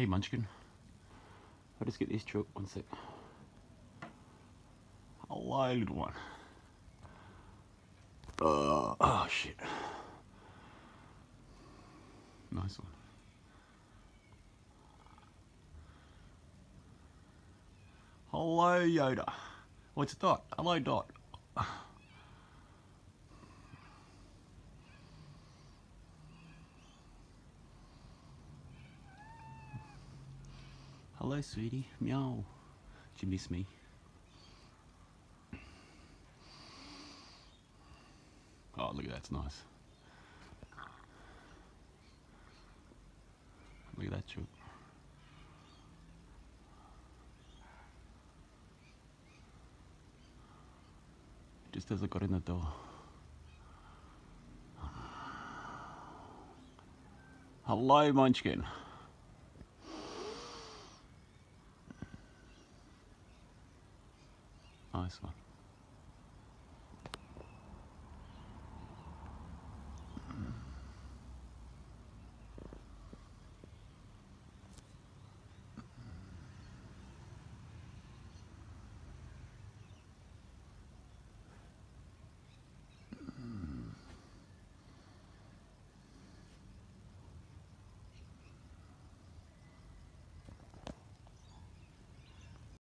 Hey Munchkin. I'll just get this truck, one sec. Hello little one. Uh, oh shit. Nice one. Hello Yoda. Oh, it's Dot. Hello Dot. Hello, sweetie. Meow. Did you miss me? Oh, look at that. It's nice. Look at that chook. Just as I got in the door. Hello, Munchkin. Nice one.